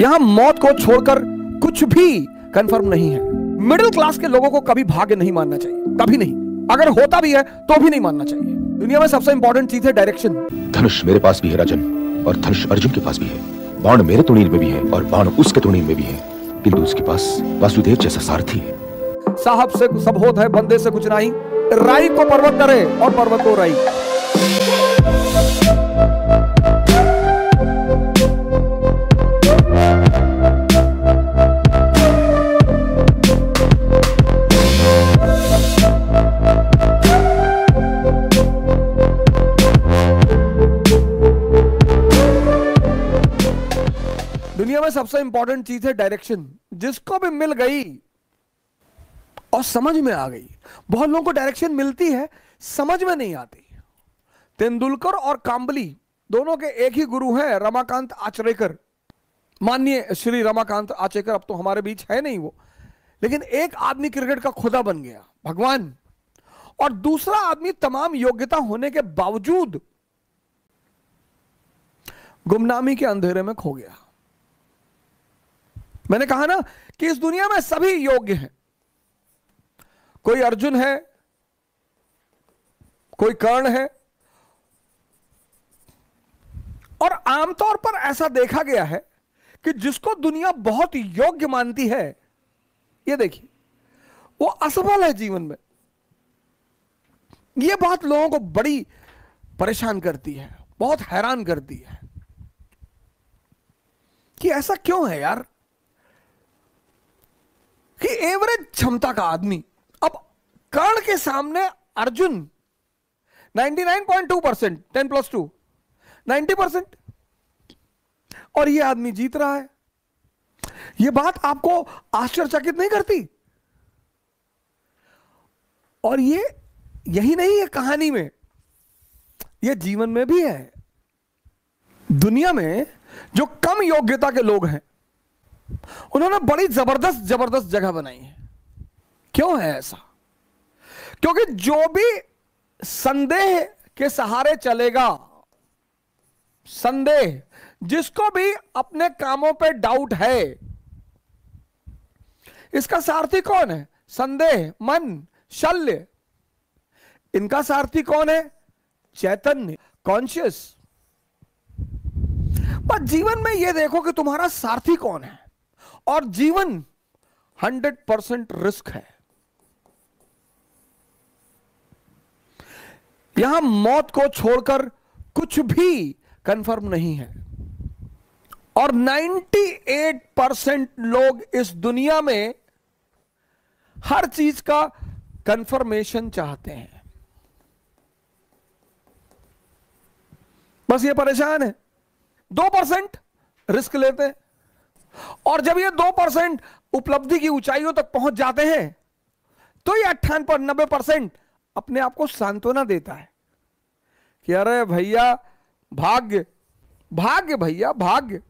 यहाँ मौत को छोड़कर कुछ भी कंफर्म नहीं है। मिडिल क्लास के लोगों को कभी भाग्य नहीं मानना चाहिए। कभी नहीं। अगर होता भी है तो भी नहीं मानना चाहिए। दुनिया में सबसे इंपॉर्टेंट चीज़ है डायरेक्शन धनुष मेरे पास भी है राजन। और धनुष अर्जुन के पास भी है। बाण मेरे तुणीर में भी है और बाण उसके तुणीर में भी है। किंतु उसके पास वासुदेव जैसा सारथी है। साहब से सब होता है बंदे से कुछ नहीं। राई को पर्वत करे और पर्वत को राई। में सबसे इंपॉर्टेंट चीज़ है डायरेक्शन जिसको भी मिल गई और समझ में आ गई। बहुत लोगों को डायरेक्शन मिलती है, समझ में नहीं आती। तेंदुलकर और कांबली दोनों के एक ही गुरु हैं, रमाकांत आचरेकर। माननीय श्री रमाकांत आचरेकर, अब तो हमारे बीच है नहीं वो। लेकिन एक आदमी क्रिकेट का खुदा बन गया, भगवान। और दूसरा आदमी तमाम योग्यता होने के बावजूद गुमनामी के अंधेरे में खो गया। मैंने कहा ना कि इस दुनिया में सभी योग्य हैं। कोई अर्जुन है, कोई कर्ण है। और आमतौर पर ऐसा देखा गया है कि जिसको दुनिया बहुत योग्य मानती है, ये देखिए, वो असफल है जीवन में। ये बात लोगों को बड़ी परेशान करती है, बहुत हैरान करती है। कि ऐसा क्यों है यार? एवरेज क्षमता का आदमी। अब कर्ण के सामने Arjun 99.2 percent ten plus two ninety percent और ये आदमी जीत रहा है। ये बात आपको आश्चर्यचकित नहीं करती? और ये यही नहीं है कहानी में, ये जीवन में भी है। दुनिया में जो कम योग्यता के लोग हैं उन्होंने बड़ी ज़बरदस्त ज़बरदस्त जगह बनाई है। क्यों है ऐसा? क्योंकि जो भी संदेह के सहारे चलेगा, संदेह, जिसको भी अपने कामों पे डाउट है, इसका सारथी कौन है? संदेह, मन, शल्य। इनका सारथी कौन है? चैतन्य कॉन्शियस पर जीवन में यह देखो कि तुम्हारा सारथी कौन है। और जीवन हंड्रेड परसेंट रिस्क है। यहाँ मौत को छोड़कर कुछ भी कंफर्म नहीं है। और 98 परसेंट लोग इस दुनिया में हर चीज़ का कंफर्मेशन चाहते हैं। बस ये परेशान है। दो परसेंट रिस्क लेते हैं। और जब ये दो परसेंट उपलब्धि की ऊंचाइयों तक पहुँच जाते हैं तो ये अट्ठान पर नब्बे परसेंट अपने आप को सांत्वना देता है कि अरे भैया, भाग्य भाग्य भैया, भाग्य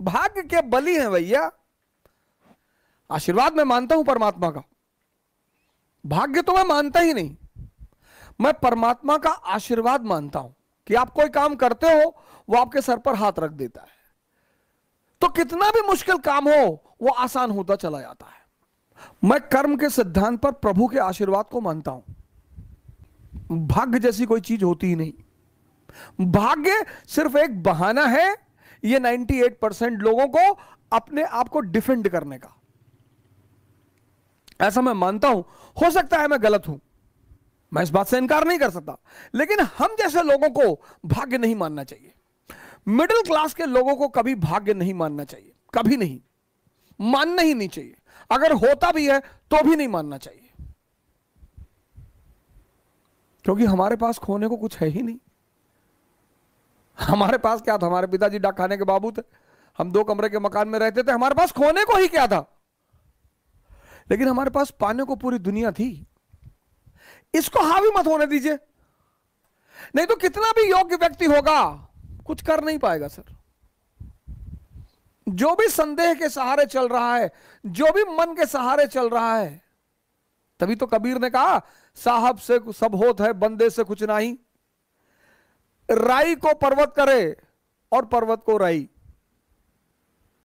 भाग्य के बलि हैं भैया। आशीर्वाद मैं मानता हूँ परमात्मा का। भाग्य तो मैं मानता ही नहीं, मैं परमात्मा का आशीर्वाद मानता हूँ कि आप कोई काम करते हो, वो आपके सर पर हाथ रख देता है। तो कितना भी मुश्किल काम हो, वो आसान होता चला जाता है। मैं कर्म के सिद्धांत पर प्रभु के आशीर्वाद को मानता हूँ। भाग्य जैसी कोई चीज़ होती ही नहीं। भाग्य सिर्फ़ एक बहाना है, ये 98 परसेंट लोगों को अपने आप को डिफेंड करने का। ऐसा मैं मानता हूँ। हो सकता है मैं गलत हूँ। मैं इस बात से इनकार नहीं कर सकता। लेकिन हम जैसे लोगों को भाग्य नहीं मानना चाहिए। मिडिल क्लास के लोगों को कभी भाग्य नहीं मानना चाहिए। कभी नहीं। मानना ही नहीं चाहिए। अगर होता भी है तो भी नहीं मानना चाहिए। क्योंकि हमारे पास खोने को कुछ है ही नहीं। हमारे पास क्या था? हमारे पिताजी डाक खाने के बाबू थे हम दो कमरे के मकान में रहते थे। हमारे पास खोने को ही क्या था? लेकिन हमारे पास पाने को पूरी दुनिया थी। इसको हावी मत होने दीजिए। नहीं तो कितना भी योग्य व्यक्ति होगा कुछ कर नहीं पाएगा, सर। जो भी संदेह के सहारे चल रहा है, जो भी मन के सहारे चल रहा है, तभी तो कबीर ने कहा, साहब से सब होत है, बंदे से कुछ नहीं। राई को पर्वत करे और पर्वत को राई।